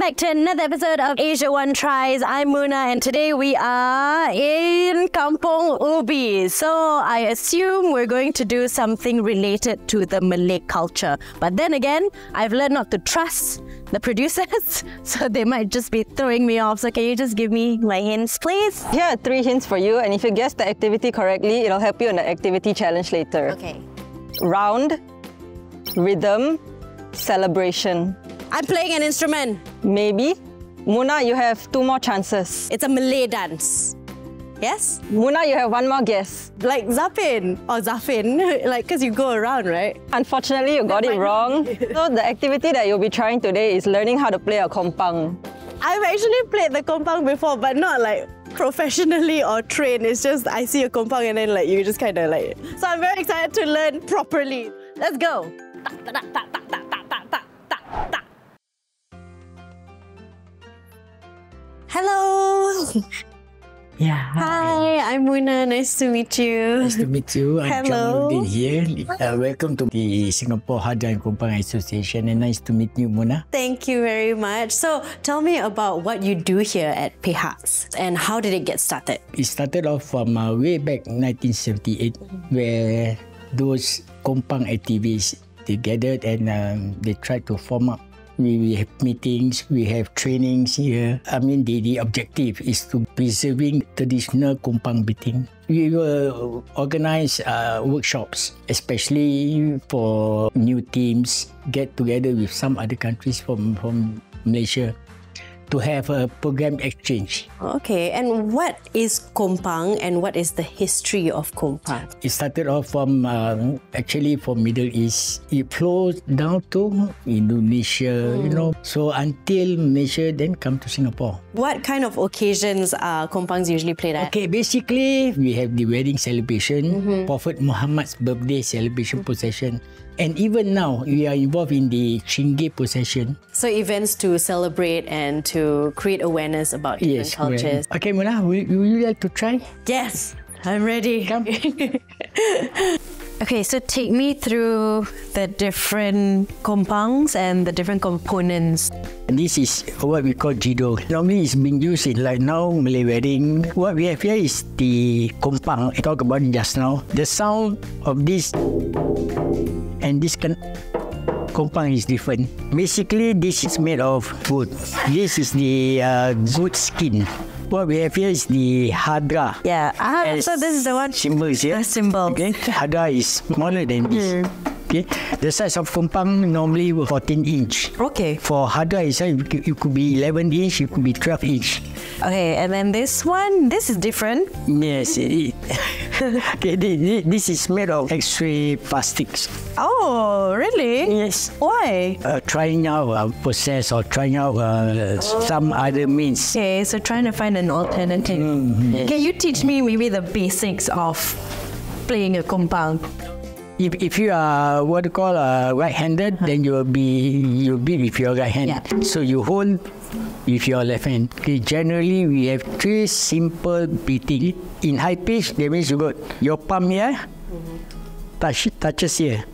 back to another episode of AsiaOne Tries. I'm Munah and today we are in Kampong Ubi. So I assume we're going to do something related to the Malay culture. But then again, I've learned not to trust the producers, so they might just be throwing me off. So can you just give me my hints, please? Here are three hints for you, and if you guess the activity correctly, it'll help you in the activity challenge later. Okay. Round, rhythm, celebration. I'm playing an instrument. Maybe. Munah, you have two more chances. It's a Malay dance. Yes? Munah, you have one more guess. Like Zapin or Zafin, oh, like because you go around, right? Unfortunately, you got it wrong. so the activity that you'll be trying today is learning how to play a kompang. I've actually played the kompang before, but not like professionally or trained. It's just I see a kompang and then like you just kind of like. So I'm very excited to learn properly. Let's go. Yeah. Hi, I'm Munah. Nice to meet you. Nice to meet you. I'm Hello. Jamaludin here. Uh, welcome to the Singapore Hadrah and Kompang Association and nice to meet you, Munah. Thank you very much. So, tell me about what you do here at PHAX and how did it get started? It started off from uh, way back 1978 where those Kompang activists they gathered and um, they tried to form up we, we have meetings, we have trainings here. I mean, the, the objective is to preserving traditional Kompang beating. We will organize uh, workshops, especially for new teams, get together with some other countries from, from Malaysia to have a program exchange. Okay, and what is Kompang and what is the history of Kompang? It started off from uh, actually from Middle East. It flows down to Indonesia, you know. So until Malaysia then come to Singapore. What kind of occasions are Kompangs usually played at? Okay, basically we have the wedding celebration, Prophet Muhammad's birthday celebration procession, and even now we are involved in the Chingay procession. So events to celebrate and to create awareness about different Yes, cultures. well- Okay, Munah, would you like to try? Yes, I'm ready. Come. Okay, so take me through the different kompangs and the different components. This is what we call jidor. Normally it's being used in like now Malay wedding. What we have here is the kompang. I talked about just now. The sound of this and this can kompang is different. Basically, this is made of wood. This is the uh, goat skin. What we have here is the hadra. Yeah, ah, so this is the one. Symbols here. The symbol. Okay, hadra is smaller than this. Okay, the size of kompang normally 14 inch. Okay. For Hadra itself, it could- be 11 inch, it could be 12 inch. Okay, and then this one, this is different. Yes. It, okay, thi- thi- this is made of X-ray plastics. Oh, really? Yes. Why? Uh, trying out a process or trying out uh, some other means. Okay, so trying to find an alternative. yes. Can you teach me maybe the basics of playing a kompang? If, if you are what you call uh, right-handed, then you will be you will beat with your right hand. Yeah. So you hold with your left hand. Okay, generally we have three simple beating. In high pitch, that means you got your palm here, touch touches here.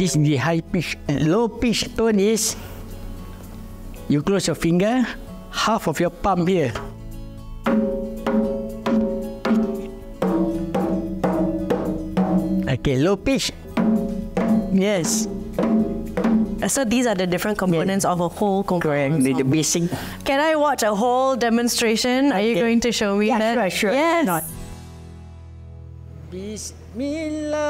This is the high pitch. And low pitch tone is you close your finger, half of your palm here. Okay, low pitch. Yes, So these are the different components of a whole kompang. correct. The, the basic. Can I watch a whole demonstration? Are you Okay. going to show me Yeah, that? sure, sure. Yes. Not. Bismillahi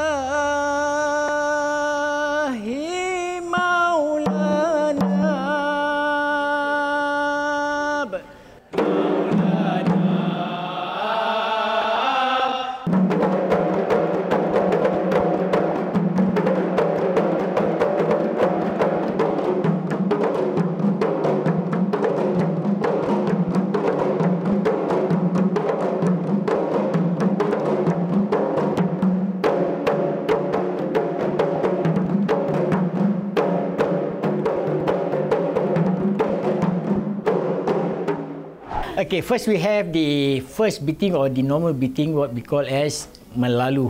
Okay, first we have the first beating or the normal beating, what we call as melalu.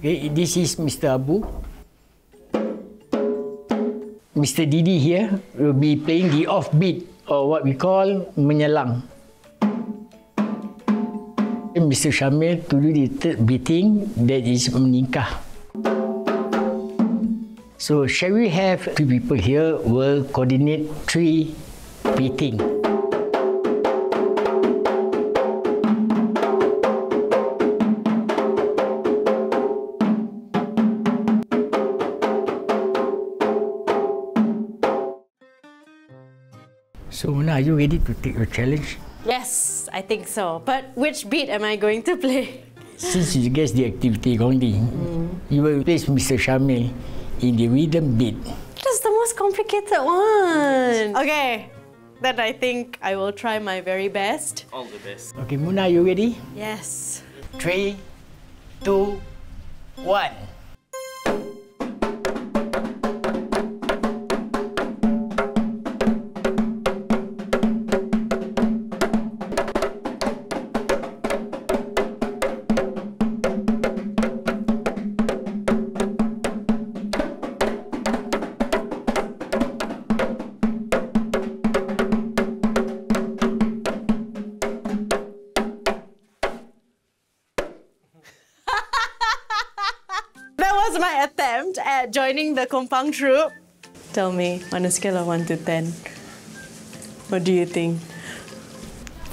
Okay, this is Mr. Abu. Mr. Didi here will be playing the offbeat or what we call menyelang. Mr. Shamil to do the third beating that is meningkah. So shall we have two people here will coordinate three beating. Are you ready to take your challenge? Yes, I think so. But which beat am I going to play? Since you guess the activity, Gongdi, mm. you will place Mr. Shamil in the rhythm beat. That's the most complicated one. Okay, then I think I will try my very best. All the best. Okay, Muna, you ready? Yes. Three, two, one. Joining the Kompang troupe. Tell me, on a scale of 1 to 10, what do you think?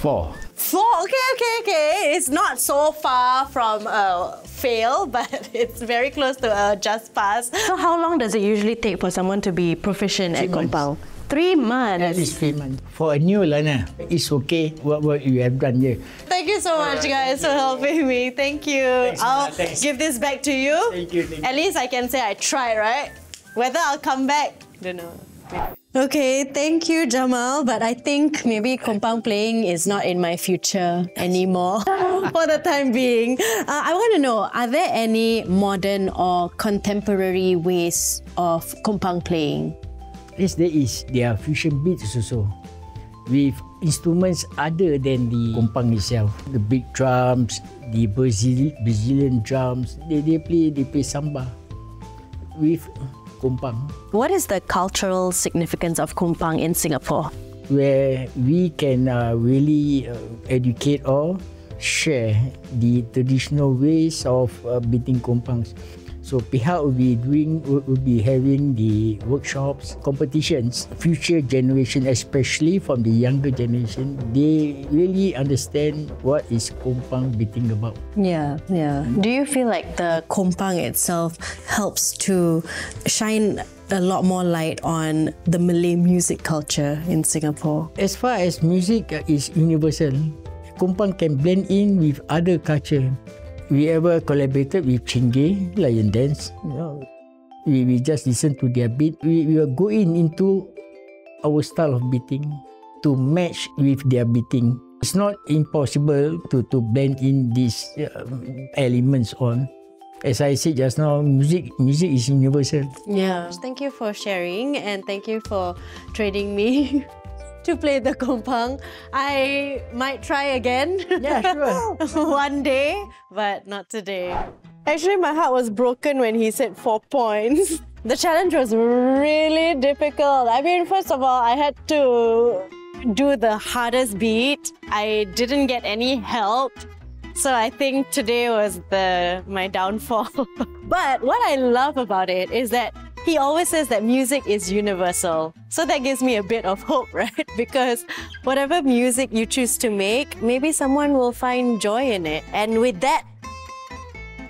Four. Four? Okay, okay, okay. It's not so far from a fail, but it's very close to a just pass. So how long does it usually take for someone to be proficient Three at months. Kompang? Three months. At least three months. For a new learner, it's okay what, what you have done here. Thank you so much, guys, for helping me. Thank you. Thanks, I'll thanks. give this back to you. Thank you, thank At least I can say I tried, right? Whether I'll come back, don't know. Okay, thank you, Jamal. But I think maybe kompang playing is not in my future anymore for the time being. Uh, I want to know are there any modern or contemporary ways of kompang playing? Yes, there is. There are fusion beats also with instruments other than the kompang itself. The big drums, the Brazil, Brazilian drums, they, they play they play samba with kompang. What is the cultural significance of kompang in Singapore? where we can uh, really uh, educate or share the traditional ways of uh, beating kompangs. So Pihak will be doing will, be having the workshops, competitions. Future generation, especially from the younger generation, they really understand what is kompang beating about. Yeah, yeah. Do you feel like the kompang itself helps to shine a lot more light on the Malay music culture in Singapore? As far as music is universal, kompang can blend in with other culture. We ever collaborated with Chingay, Lion Dance. You know, we, we just listen to their beat. We, we are going into our style of beating to match with their beating. It's not impossible to, to blend in these um, elements on. As I said just now, music music is universal. Yeah. Thank you for sharing and thank you for trading me to play the kompang. I might try again. Yeah, sure. One day, but not today. Actually, my heart was broken when he said four points. The challenge was really difficult. I mean, first of all, I had to do the hardest beat. I didn't get any help. So I think today was the my downfall. but what I love about it is that he always says that music is universal. So that gives me a bit of hope, right? Because whatever music you choose to make, maybe someone will find joy in it. And with that,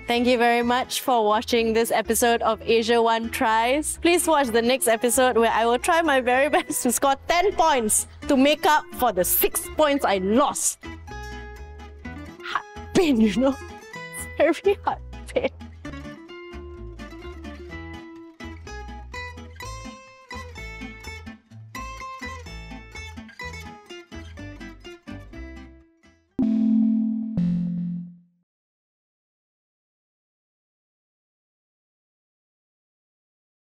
Thank you very much for watching this episode of AsiaOne Tries. Please watch the next episode where I will try my very best to score 10 points to make up for the 6 points I lost. Heart pain, you know? Very hard pain.